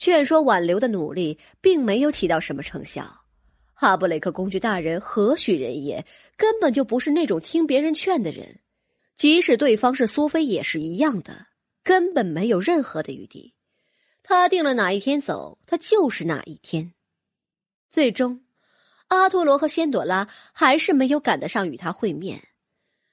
劝说挽留的努力并没有起到什么成效。哈布雷克公爵大人何许人也？根本就不是那种听别人劝的人。即使对方是苏菲，也是一样的，根本没有任何的余地。他定了哪一天走，他就是哪一天。最终，阿托罗和仙朵拉还是没有赶得上与他会面。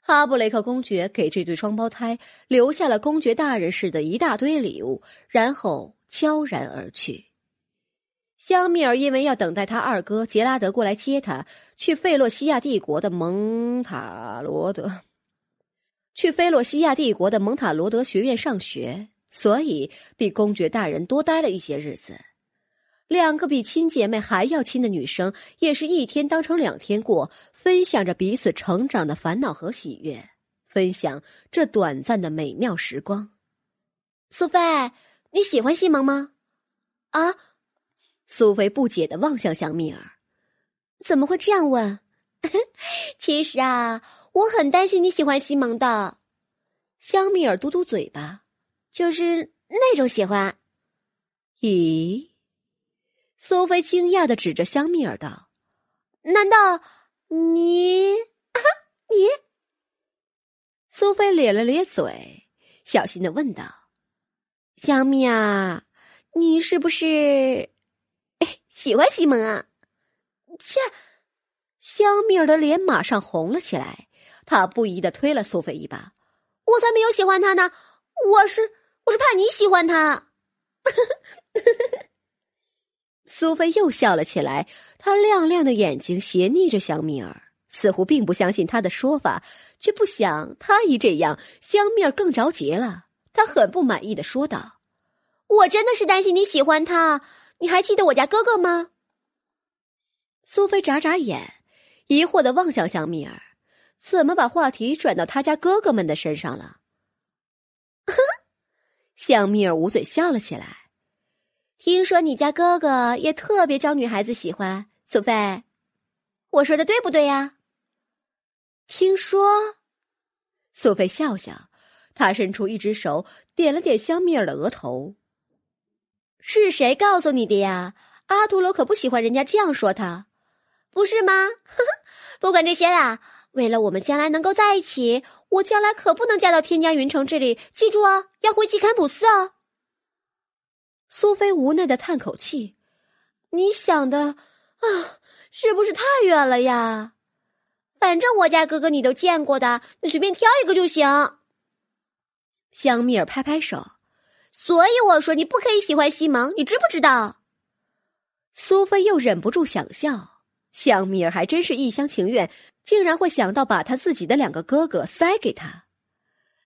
哈布雷克公爵给这对双胞胎留下了公爵大人似的一大堆礼物，然后悄然而去。香米尔因为要等待他二哥杰拉德过来接他去费洛西亚帝国的蒙塔罗德。去菲洛西亚帝国的蒙塔罗德学院上学，所以比公爵大人多待了一些日子。两个比亲姐妹还要亲的女生，也是一天当成两天过，分享着彼此成长的烦恼和喜悦，分享这短暂的美妙时光。苏菲，你喜欢西蒙吗？啊？苏菲不解的望向香蜜儿，怎么会这样问？其实啊。我很担心你喜欢西蒙的，香蜜儿嘟嘟嘴巴，就是那种喜欢。咦？苏菲惊讶的指着香蜜儿道：“难道你？啊 你？”苏菲咧了咧嘴，小心的问道：“香米儿，你是不是喜欢西蒙啊？”切！香米儿的脸马上红了起来。他不依的推了苏菲一把，我才没有喜欢他呢，我是我是怕你喜欢他。苏菲又笑了起来，她亮亮的眼睛斜睨着香蜜儿，似乎并不相信他的说法，却不想他一这样，香蜜儿更着急了。他很不满意的说道：“我真的是担心你喜欢他，你还记得我家哥哥吗？”苏菲眨眨眼，疑惑的望向香蜜儿。怎么把话题转到他家哥哥们的身上了？香蜜儿捂嘴笑了起来。听说你家哥哥也特别招女孩子喜欢，苏菲，我说的对不对呀？听说，苏菲笑笑，他伸出一只手点了点香蜜儿的额头。是谁告诉你的呀？阿图罗可不喜欢人家这样说他，不是吗？不管这些啦。为了我们将来能够在一起，我将来可不能嫁到天加云城这里。记住啊，要回吉坎普斯啊！苏菲无奈的叹口气：“你想的啊，是不是太远了呀？反正我家哥哥你都见过的，你随便挑一个就行。”香蜜儿拍拍手：“所以我说你不可以喜欢西蒙，你知不知道？”苏菲又忍不住想笑。香蜜儿还真是一厢情愿。竟然会想到把他自己的两个哥哥塞给他，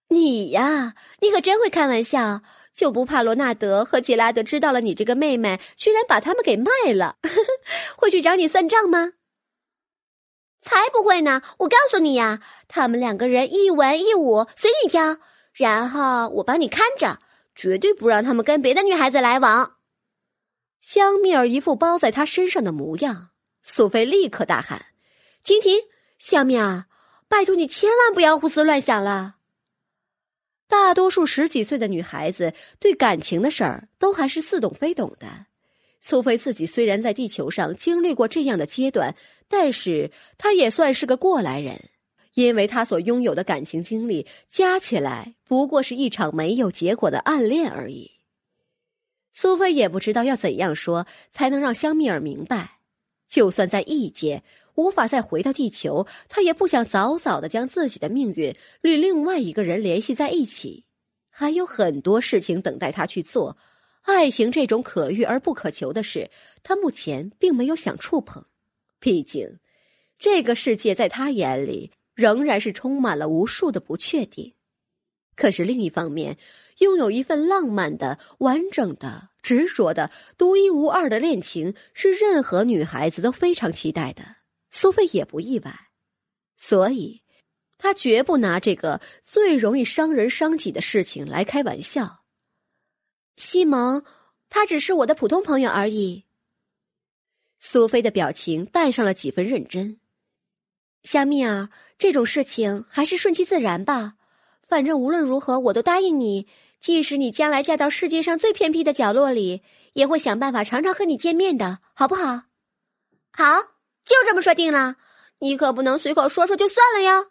你呀，你可真会开玩笑！就不怕罗纳德和杰拉德知道了你这个妹妹居然把他们给卖了，会去找你算账吗？才不会呢！我告诉你呀，他们两个人一文一武，随你挑，然后我帮你看着，绝对不让他们跟别的女孩子来往。香蜜儿一副包在他身上的模样，苏菲立刻大喊：“婷婷！”小米儿，拜托你千万不要胡思乱想了。大多数十几岁的女孩子对感情的事儿都还是似懂非懂的。苏菲自己虽然在地球上经历过这样的阶段，但是她也算是个过来人，因为他所拥有的感情经历加起来不过是一场没有结果的暗恋而已。苏菲也不知道要怎样说才能让香蜜儿明白，就算在异界。无法再回到地球，他也不想早早的将自己的命运与另外一个人联系在一起。还有很多事情等待他去做，爱情这种可遇而不可求的事，他目前并没有想触碰。毕竟，这个世界在他眼里仍然是充满了无数的不确定。可是另一方面，拥有一份浪漫的、完整的、执着的、独一无二的恋情，是任何女孩子都非常期待的。苏菲也不意外，所以，她绝不拿这个最容易伤人伤己的事情来开玩笑。西蒙，他只是我的普通朋友而已。苏菲的表情带上了几分认真。夏蜜儿，这种事情还是顺其自然吧。反正无论如何，我都答应你，即使你将来嫁到世界上最偏僻的角落里，也会想办法常常和你见面的，好不好？好，就这么说定了。你可不能随口说说就算了呀。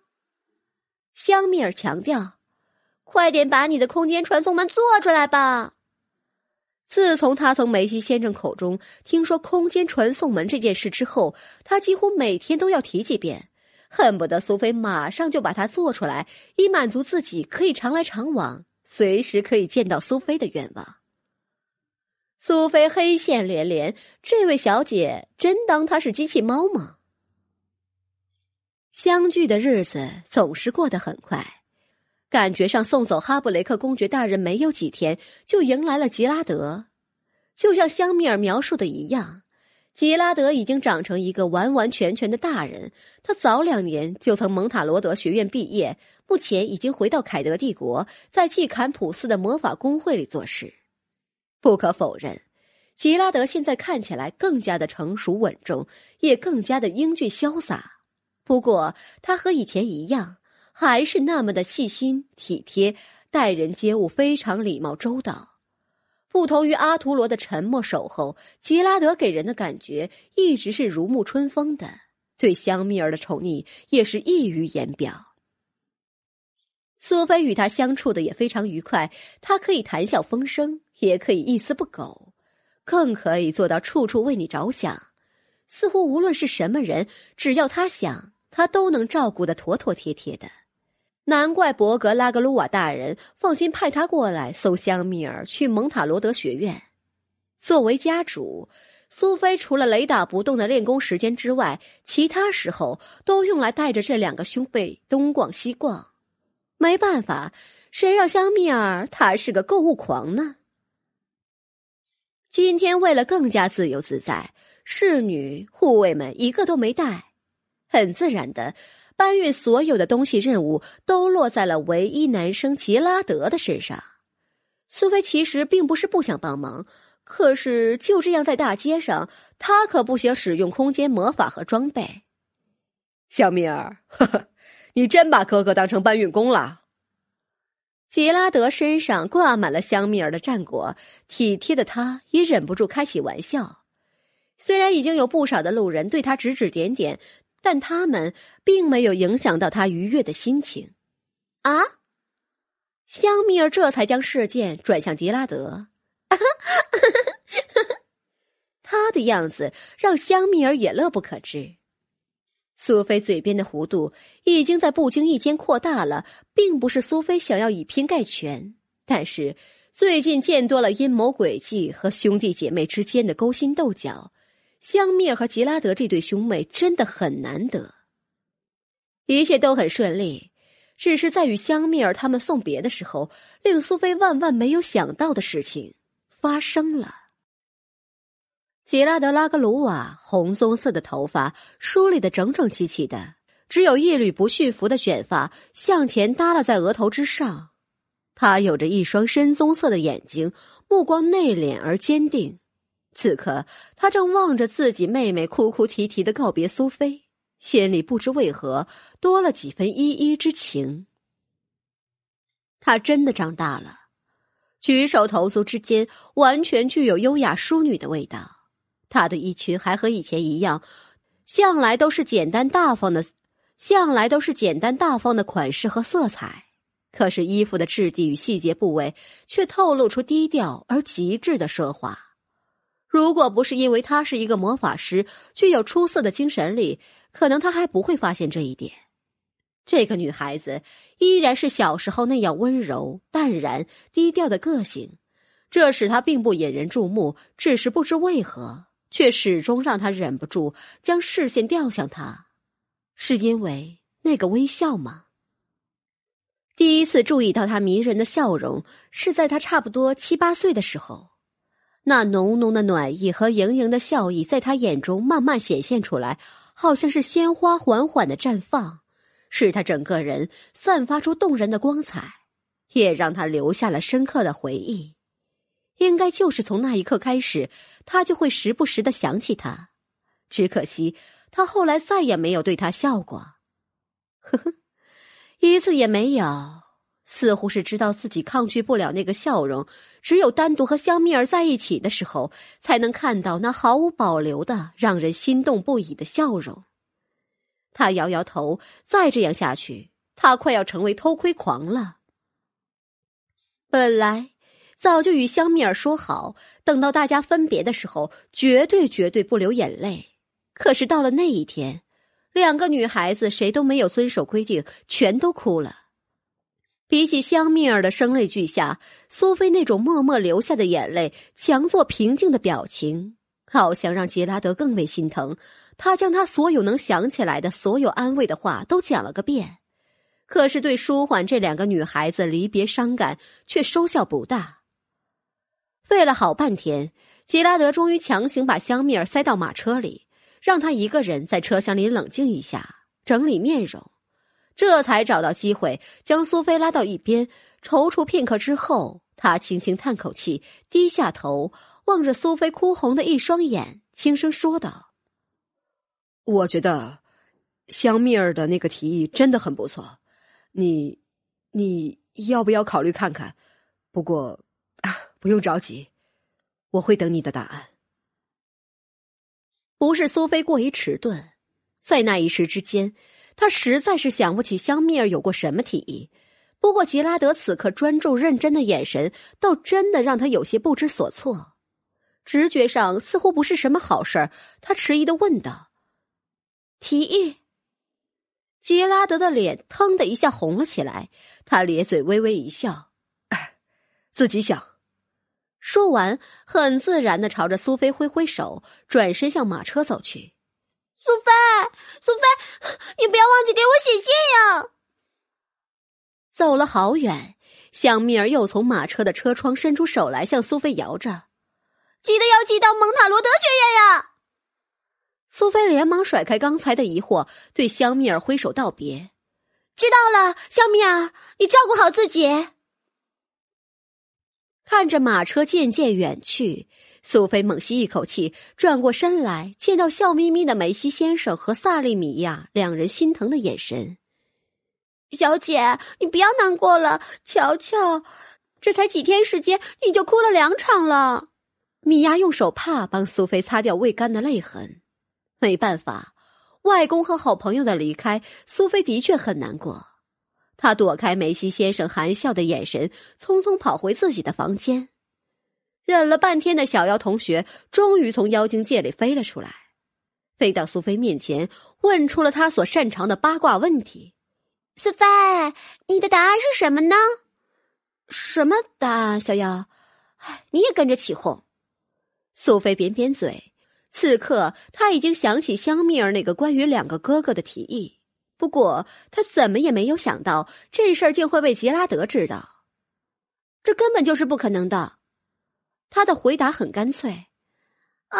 香蜜儿强调：“快点把你的空间传送门做出来吧。”自从他从梅西先生口中听说空间传送门这件事之后，他几乎每天都要提几遍，恨不得苏菲马上就把它做出来，以满足自己可以常来常往、随时可以见到苏菲的愿望。苏菲黑线连连，这位小姐真当她是机器猫吗？相聚的日子总是过得很快。感觉上送走哈布雷克公爵大人没有几天，就迎来了吉拉德。就像香米尔描述的一样，吉拉德已经长成一个完完全全的大人。他早两年就从蒙塔罗德学院毕业，目前已经回到凯德帝国，在季坎普斯的魔法工会里做事。不可否认，吉拉德现在看起来更加的成熟稳重，也更加的英俊潇洒。不过，他和以前一样。还是那么的细心体贴，待人接物非常礼貌周到。不同于阿图罗的沉默守候，吉拉德给人的感觉一直是如沐春风的，对香蜜儿的宠溺也是溢于言表。苏菲与他相处的也非常愉快，他可以谈笑风生，也可以一丝不苟，更可以做到处处为你着想。似乎无论是什么人，只要他想，他都能照顾的妥妥帖帖的。难怪伯格拉格鲁瓦大人放心派他过来送香蜜儿去蒙塔罗德学院。作为家主，苏菲除了雷打不动的练功时间之外，其他时候都用来带着这两个兄妹东逛西逛。没办法，谁让香蜜儿她是个购物狂呢？今天为了更加自由自在，侍女护卫们一个都没带，很自然的。搬运所有的东西任务都落在了唯一男生吉拉德的身上。苏菲其实并不是不想帮忙，可是就这样在大街上，他可不想使用空间魔法和装备。小米儿，呵呵，你真把可可当成搬运工了？吉拉德身上挂满了香蜜儿的战果，体贴的他也忍不住开起玩笑。虽然已经有不少的路人对他指指点点。但他们并没有影响到他愉悦的心情，啊！香蜜儿这才将事件转向迪拉德，他的样子让香蜜儿也乐不可支。苏菲嘴边的弧度已经在不经意间扩大了，并不是苏菲想要以偏概全，但是最近见多了阴谋诡计和兄弟姐妹之间的勾心斗角。香蜜儿和吉拉德这对兄妹真的很难得，一切都很顺利，只是在与香蜜儿他们送别的时候，令苏菲万万没有想到的事情发生了。吉拉德拉格鲁瓦红棕色的头发梳理的整整齐齐的，只有一缕不驯服的卷发向前耷拉在额头之上。他有着一双深棕色的眼睛，目光内敛而坚定。此刻，他正望着自己妹妹哭哭啼啼的告别苏菲，心里不知为何多了几分依依之情。她真的长大了，举手投足之间完全具有优雅淑女的味道。她的衣裙还和以前一样，向来都是简单大方的，向来都是简单大方的款式和色彩。可是衣服的质地与细节部位却透露出低调而极致的奢华。如果不是因为他是一个魔法师，具有出色的精神力，可能他还不会发现这一点。这个女孩子依然是小时候那样温柔、淡然、低调的个性，这使她并不引人注目。只是不知为何，却始终让他忍不住将视线调向她，是因为那个微笑吗？第一次注意到她迷人的笑容，是在她差不多七八岁的时候。那浓浓的暖意和盈盈的笑意，在他眼中慢慢显现出来，好像是鲜花缓缓的绽放，使他整个人散发出动人的光彩，也让他留下了深刻的回忆。应该就是从那一刻开始，他就会时不时的想起他。只可惜，他后来再也没有对他笑过，呵呵，一次也没有。似乎是知道自己抗拒不了那个笑容，只有单独和香蜜儿在一起的时候，才能看到那毫无保留的、让人心动不已的笑容。他摇摇头，再这样下去，他快要成为偷窥狂了。本来早就与香蜜儿说好，等到大家分别的时候，绝对绝对不流眼泪。可是到了那一天，两个女孩子谁都没有遵守规定，全都哭了。比起香蜜儿的声泪俱下，苏菲那种默默流下的眼泪，强作平静的表情，好像让杰拉德更为心疼。他将他所有能想起来的所有安慰的话都讲了个遍，可是对舒缓这两个女孩子离别伤感，却收效不大。费了好半天，杰拉德终于强行把香蜜儿塞到马车里，让她一个人在车厢里冷静一下，整理面容。这才找到机会将苏菲拉到一边，踌躇片刻之后，他轻轻叹口气，低下头望着苏菲哭红的一双眼，轻声说道：“我觉得香蜜儿的那个提议真的很不错，你你要不要考虑看看？不过不用着急，我会等你的答案。”不是苏菲过于迟钝，在那一时之间。他实在是想不起香蜜儿有过什么提议，不过吉拉德此刻专注认真的眼神，倒真的让他有些不知所措。直觉上似乎不是什么好事儿，他迟疑的问道：“提议？”吉拉德的脸腾的一下红了起来，他咧嘴微微一笑：“自己想。”说完，很自然的朝着苏菲挥挥手，转身向马车走去。苏菲，苏菲，你不要忘记给我写信呀！走了好远，香蜜儿又从马车的车窗伸出手来，向苏菲摇着：“记得要寄到蒙塔罗德学院呀！”苏菲连忙甩开刚才的疑惑，对香蜜儿挥手道别：“知道了，香蜜儿，你照顾好自己。”看着马车渐渐远去。苏菲猛吸一口气，转过身来，见到笑眯眯的梅西先生和萨利米亚两人心疼的眼神。小姐，你不要难过了，瞧瞧，这才几天时间，你就哭了两场了。米娅用手帕帮苏菲擦掉未干的泪痕。没办法，外公和好朋友的离开，苏菲的确很难过。她躲开梅西先生含笑的眼神，匆匆跑回自己的房间。忍了半天的小妖同学，终于从妖精界里飞了出来，飞到苏菲面前，问出了他所擅长的八卦问题：“苏菲，你的答案是什么呢？”“什么答案？”小妖，哎，你也跟着起哄。苏菲扁扁嘴，此刻他已经想起香蜜儿那个关于两个哥哥的提议，不过他怎么也没有想到这事儿竟会被杰拉德知道，这根本就是不可能的。他的回答很干脆，啊，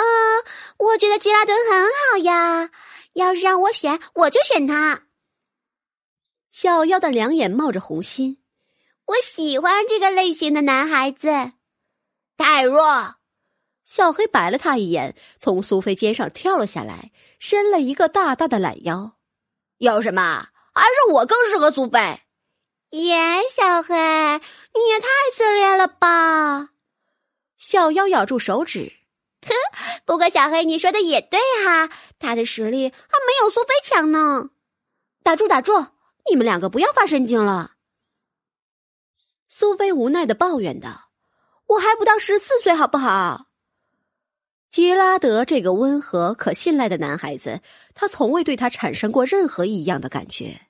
我觉得吉拉德很好呀。要是让我选，我就选他。小妖的两眼冒着红心，我喜欢这个类型的男孩子。太弱，小黑白了他一眼，从苏菲肩上跳了下来，伸了一个大大的懒腰。有什么？还是我更适合苏菲？耶，小黑，你也太自恋了吧！小妖咬住手指，呵。不过小黑，你说的也对哈，他的实力还没有苏菲强呢。打住，打住！你们两个不要发神经了。苏菲无奈的抱怨道：“我还不到十四岁，好不好？”杰拉德这个温和可信赖的男孩子，他从未对他产生过任何异样的感觉。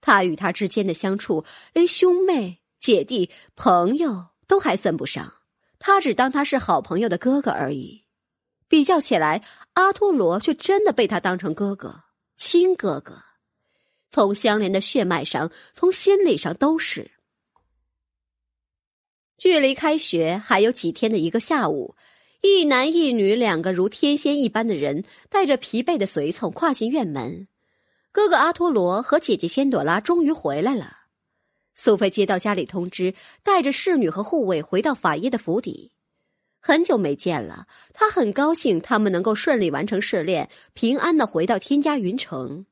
他与他之间的相处，连兄妹、姐弟、朋友都还算不上。他只当他是好朋友的哥哥而已，比较起来，阿托罗却真的被他当成哥哥、亲哥哥，从相连的血脉上，从心理上都是。距离开学还有几天的一个下午，一男一女两个如天仙一般的人，带着疲惫的随从跨进院门。哥哥阿托罗和姐姐仙朵拉终于回来了。苏菲接到家里通知，带着侍女和护卫回到法医的府邸。很久没见了，她很高兴他们能够顺利完成试炼，平安的回到天家云城。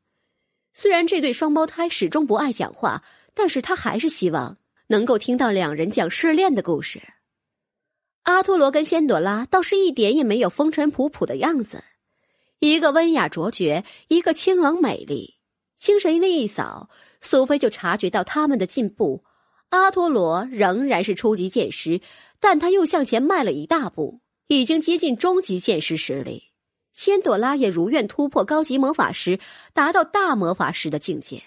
虽然这对双胞胎始终不爱讲话，但是她还是希望能够听到两人讲试炼的故事。阿托罗跟仙朵拉倒是一点也没有风尘仆仆的样子，一个温雅卓绝，一个清冷美丽。精神力一扫，苏菲就察觉到他们的进步。阿托罗仍然是初级剑师，但他又向前迈了一大步，已经接近中级剑师实力。千朵拉也如愿突破高级魔法师，达到大魔法师的境界。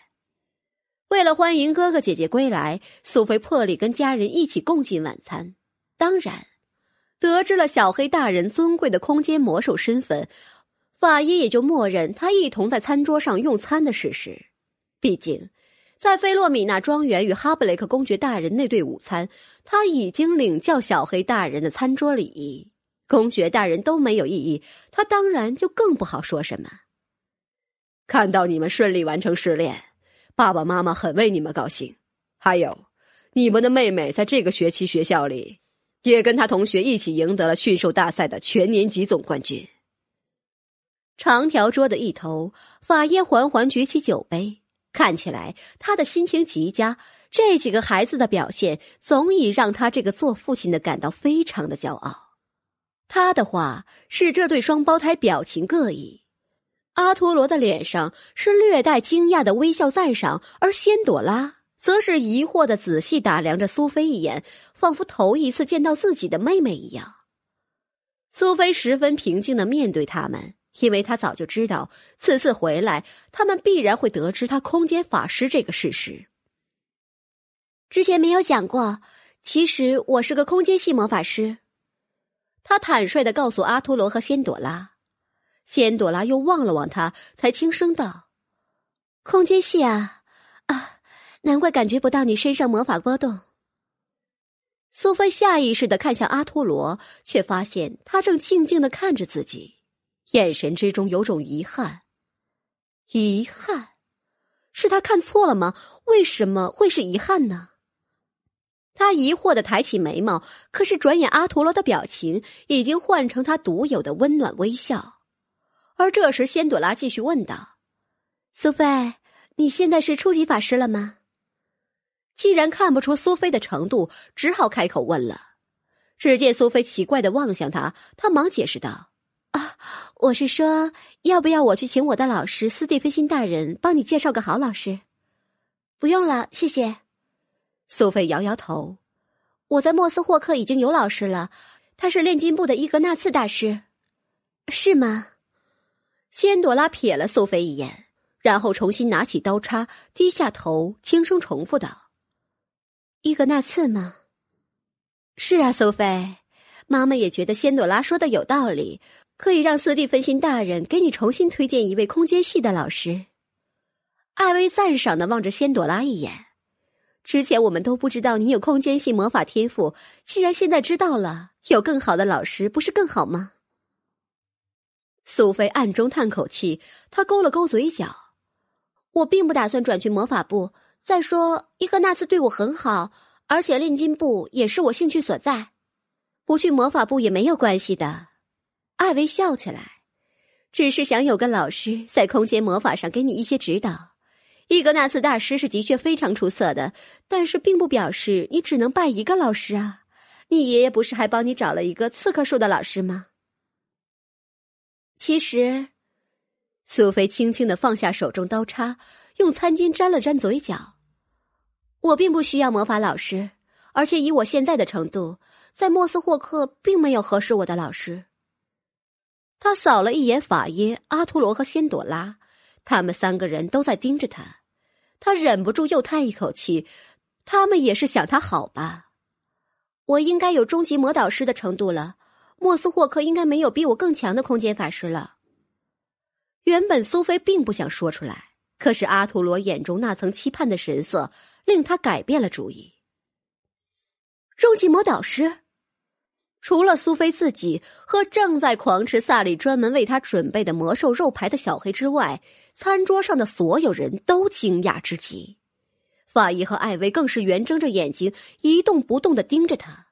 为了欢迎哥哥姐姐归来，苏菲破例跟家人一起共进晚餐。当然，得知了小黑大人尊贵的空间魔兽身份。法医也就默认他一同在餐桌上用餐的事实。毕竟，在菲洛米娜庄园与哈布雷克公爵大人那对午餐，他已经领教小黑大人的餐桌礼仪。公爵大人都没有异议，他当然就更不好说什么。看到你们顺利完成试炼，爸爸妈妈很为你们高兴。还有，你们的妹妹在这个学期学校里，也跟她同学一起赢得了驯兽大赛的全年级总冠军。长条桌的一头，法耶缓缓举起酒杯，看起来他的心情极佳。这几个孩子的表现，总已让他这个做父亲的感到非常的骄傲。他的话使这对双胞胎表情各异。阿托罗的脸上是略带惊讶的微笑赞赏，而仙朵拉则是疑惑的仔细打量着苏菲一眼，仿佛头一次见到自己的妹妹一样。苏菲十分平静的面对他们。因为他早就知道，此次回来，他们必然会得知他空间法师这个事实。之前没有讲过，其实我是个空间系魔法师。他坦率的告诉阿托罗和仙朵拉，仙朵拉又望了望他，才轻声道：“空间系啊，啊，难怪感觉不到你身上魔法波动。”苏菲下意识的看向阿托罗，却发现他正静静的看着自己。眼神之中有种遗憾，遗憾，是他看错了吗？为什么会是遗憾呢？他疑惑的抬起眉毛，可是转眼阿图罗的表情已经换成他独有的温暖微笑。而这时，仙朵拉继续问道：“苏菲，你现在是初级法师了吗？”既然看不出苏菲的程度，只好开口问了。只见苏菲奇怪的望向他，他忙解释道。啊，我是说，要不要我去请我的老师斯蒂芬辛大人帮你介绍个好老师？不用了，谢谢。苏菲摇摇头，我在莫斯霍克已经有老师了，他是炼金部的伊格纳茨大师，是吗？仙朵拉瞥了苏菲一眼，然后重新拿起刀叉，低下头，轻声重复道：“伊格纳茨吗？”是啊，苏菲。妈妈也觉得仙朵拉说的有道理。可以让斯蒂芬辛大人给你重新推荐一位空间系的老师。艾薇赞赏的望着仙朵拉一眼。之前我们都不知道你有空间系魔法天赋，既然现在知道了，有更好的老师不是更好吗？苏菲暗中叹口气，她勾了勾嘴角：“我并不打算转去魔法部。再说，伊格纳斯对我很好，而且炼金部也是我兴趣所在，不去魔法部也没有关系的。”艾薇笑起来，只是想有个老师在空间魔法上给你一些指导。伊格纳斯大师是的确非常出色的，但是并不表示你只能拜一个老师啊。你爷爷不是还帮你找了一个刺客术的老师吗？其实，苏菲轻轻的放下手中刀叉，用餐巾沾了沾嘴角。我并不需要魔法老师，而且以我现在的程度，在莫斯霍克并没有合适我的老师。他扫了一眼法耶、阿图罗和仙朵拉，他们三个人都在盯着他，他忍不住又叹一口气。他们也是想他好吧？我应该有终极魔导师的程度了，莫斯霍克应该没有比我更强的空间法师了。原本苏菲并不想说出来，可是阿图罗眼中那层期盼的神色，令他改变了主意。终极魔导师。除了苏菲自己和正在狂吃萨里专门为他准备的魔兽肉排的小黑之外，餐桌上的所有人都惊讶之极。法医和艾薇更是圆睁着眼睛，一动不动的盯着他。